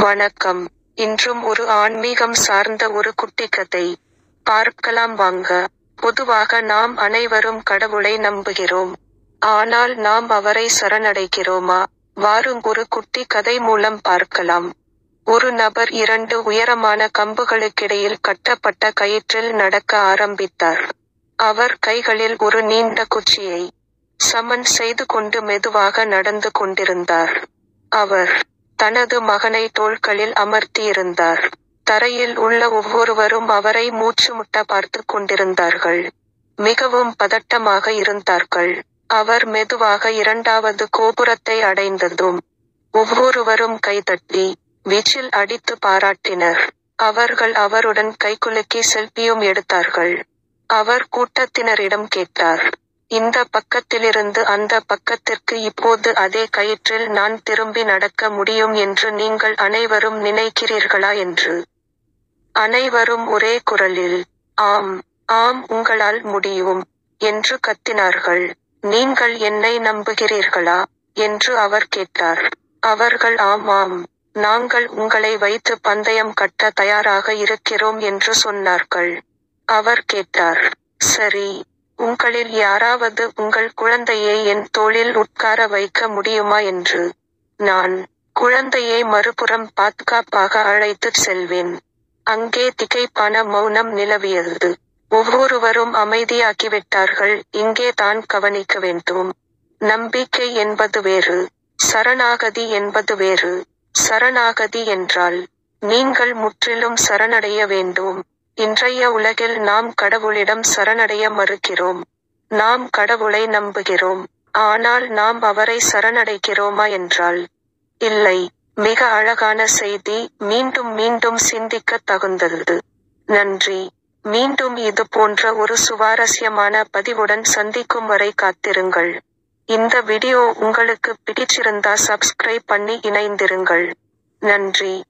வணக்கம். இன்றும் ஒரு ஆன்மீகம் சார்ந்த ஒரு குட்டி கதை பார்க்கலாம் வாங்க. பொதுவாக நாம் அனைவரும் கடவுளை நம்புகிறோம். ஆனால் நாம் அவரை சரணடைகிறோமா? வாரும் ஒரு குட்டி கதை மூலம் பார்க்கலாம். ஒரு நபர் இரண்டு உயரமான கம்புகளுக்கிடையில் கட்டப்பட்ட கயிற்றில் நடக்க ஆரம்பித்தார். அவர் கைகளில் ஒரு நீண்ட குச்சியை சமன் செய்து கொண்டு மெதுவாக நடந்து கொண்டிருந்தார். அவர் தனது மகனை தோள்களில் அமர்த்தியிருந்தார். தரையில் உள்ள ஒவ்வொருவரும் அவரை மூச்சு முட்ட பார்த்து கொண்டிருந்தார்கள். மிகவும் பதட்டமாக இருந்தார்கள். அவர் மெதுவாக இரண்டாவது கோபுரத்தை அடைந்ததும் ஒவ்வொருவரும் கைதட்டி வீச்சில் அடித்து பாராட்டினர். அவர்கள் அவருடன் கைகுலுக்கி செல்பியும் எடுத்தார்கள். அவர் கூட்டத்தினரிடம் கேட்டார் இந்த பக்கத்திலிருந்து அந்த பக்கத்திற்கு இப்போது அதே கயிற்றில் நான் திரும்பி நடக்க முடியும் என்று நீங்கள் அனைவரும் நினைக்கிறீர்களா என்று. அனைவரும் ஒரே குரலில் ஆம் ஆம் உங்களால் முடியும் என்று கத்தினார்கள். நீங்கள் என்னை நம்புகிறீர்களா? என்று அவர் கேட்டார். அவர்கள் ஆம் ஆம் நாங்கள் உங்களை வைத்து பந்தயம் கட்ட தயாராக இருக்கிறோம் என்று சொன்னார்கள். அவர் கேட்டார். சரி உங்களில் யாராவது உங்கள் குழந்தையை என் தோளில் உட்கார வைக்க முடியுமா என்று நான் குழந்தையை மறுபுறம் பாதுகாப்பாக அழைத்துச் செல்வேன். அங்கே திகைப்பான மௌனம் நிலவியது. ஒவ்வொருவரும் அமைதியாகிவிட்டார்கள். இங்கே தான் கவனிக்க வேண்டும். நம்பிக்கை என்பது வேறு சரணாகதி என்பது வேறு. சரணாகதி என்றால் நீங்கள் முற்றிலும் சரணடைய வேண்டும். இன்றைய உலகில் நாம் கடவுளிடம் சரணடைய மறுக்கிறோம். நாம் கடவுளை நம்புகிறோம். ஆனால் நாம் அவரை சரணடைகிறோமா என்றால் இல்லை. மிக அழகான செய்தி மீண்டும் மீண்டும் சிந்திக்க தகுந்தது. நன்றி. மீண்டும் இது போன்ற ஒரு சுவாரஸ்யமான பதிவுடன் சந்திக்கும் வரை காத்திருங்கள். இந்த வீடியோ உங்களுக்கு பிடிச்சிருந்தா சப்ஸ்கிரைப் பண்ணி இணைந்திருங்கள். நன்றி.